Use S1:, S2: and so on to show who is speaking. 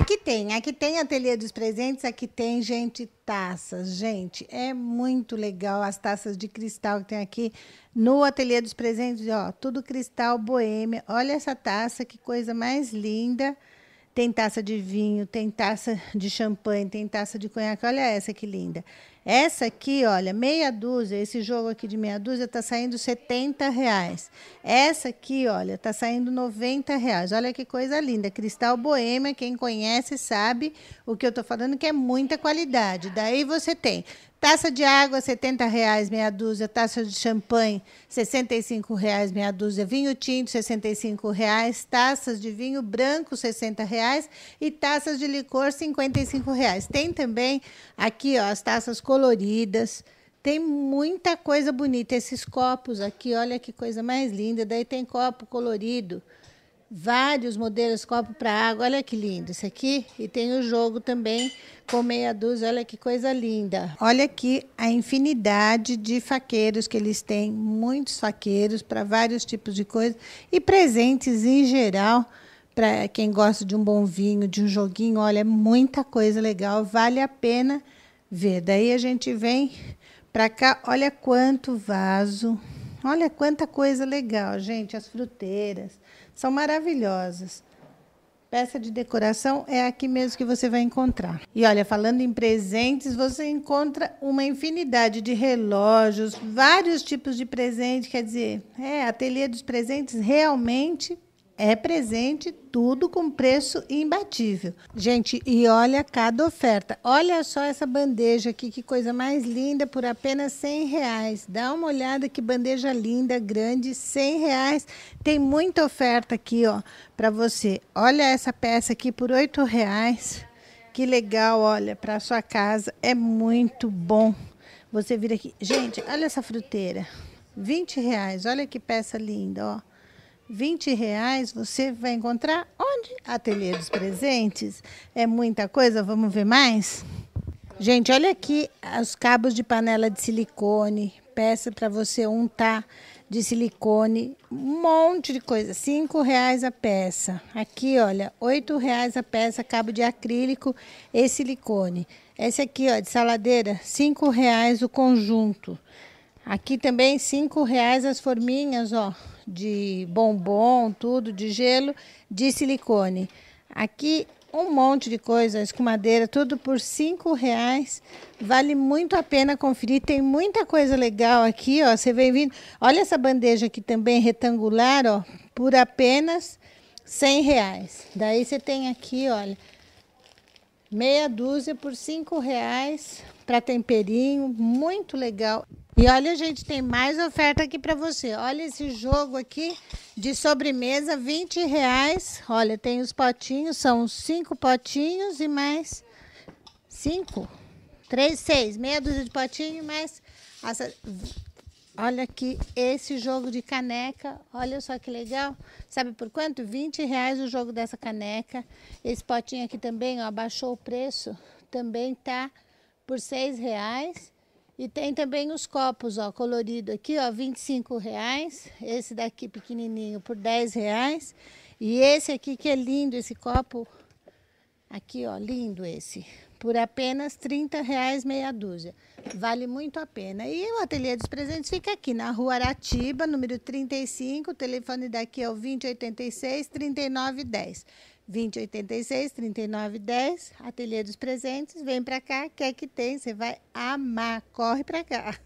S1: Aqui tem, aqui tem ateliê dos presentes, aqui tem, gente, taças. Gente, é muito legal as taças de cristal que tem aqui no ateliê dos presentes, ó, tudo cristal boêmia. Olha essa taça, que coisa mais linda. Tem taça de vinho, tem taça de champanhe, tem taça de conhaque. Olha essa que linda. Essa aqui, olha, meia dúzia, esse jogo aqui de meia dúzia está saindo 70 reais. Essa aqui, olha, está saindo 90 reais. Olha que coisa linda. Cristal Boêmia, quem conhece sabe o que eu estou falando, que é muita qualidade. Daí você tem Taça de água, 70 reais meia dúzia. Taça de champanhe, 65 reais meia dúzia. Vinho tinto, 65 reais. Taças de vinho branco, 60 reais. E taças de licor, 55 reais. Tem também aqui ó, as taças coloridas. Tem muita coisa bonita. Esses copos aqui, olha que coisa mais linda. Daí tem copo colorido vários modelos copo para água. Olha que lindo esse aqui. E tem o jogo também com meia dúzia. Olha que coisa linda. Olha aqui a infinidade de faqueiros que eles têm. Muitos faqueiros para vários tipos de coisas. E presentes em geral. Para quem gosta de um bom vinho, de um joguinho, olha, muita coisa legal, vale a pena ver. Daí a gente vem para cá, olha quanto vaso, olha quanta coisa legal, gente, as fruteiras, são maravilhosas. Peça de decoração é aqui mesmo que você vai encontrar. E olha, falando em presentes, você encontra uma infinidade de relógios, vários tipos de presente, quer dizer, é, ateliê dos presentes realmente é presente, tudo com preço imbatível. Gente, e olha cada oferta. Olha só essa bandeja aqui, que coisa mais linda, por apenas 100 reais. Dá uma olhada que bandeja linda, grande, 100 reais. Tem muita oferta aqui, ó, para você. Olha essa peça aqui por 8 reais. Que legal, olha, para sua casa. É muito bom. Você vir aqui. Gente, olha essa fruteira. 20 reais. Olha que peça linda, ó. 20 reais você vai encontrar onde? Ateliê dos Presentes. É muita coisa, vamos ver mais? Gente, olha aqui os cabos de panela de silicone, peça para você untar de silicone, um monte de coisa, cinco reais a peça. Aqui, olha, oito reais a peça, cabo de acrílico e silicone. Esse aqui, ó, de saladeira, cinco reais o conjunto. Aqui também cinco reais as forminhas, ó, de bombom, tudo de gelo, de silicone. Aqui um monte de coisa, escumadeira, tudo por cinco reais. Vale muito a pena conferir. Tem muita coisa legal aqui, ó. Você vem vindo. Olha essa bandeja aqui também retangular, ó, por apenas cem reais. Daí você tem aqui, olha, meia dúzia por cinco reais para temperinho, muito legal. E olha, gente, tem mais oferta aqui para você. Olha esse jogo aqui de sobremesa, 20 reais. Olha, tem os potinhos, são cinco potinhos e mais cinco, três, seis, meia dúzia de potinho, mais essa, Olha aqui esse jogo de caneca. Olha só que legal. Sabe por quanto? 20 reais o jogo dessa caneca. Esse potinho aqui também, ó, abaixou o preço. Também tá por 6 reais. E tem também os copos, ó, colorido aqui, ó, 25 reais. Esse daqui pequenininho por 10 reais. E esse aqui que é lindo, esse copo. Aqui, ó, lindo esse. Por apenas 30 reais meia dúzia. Vale muito a pena. E o Ateliê dos Presentes fica aqui na rua Aratiba, número 35. O telefone daqui é o 2086 3910. 2086 3910, Ateliê dos Presentes. Vem para cá, quer que tem, você vai amar. Corre para cá.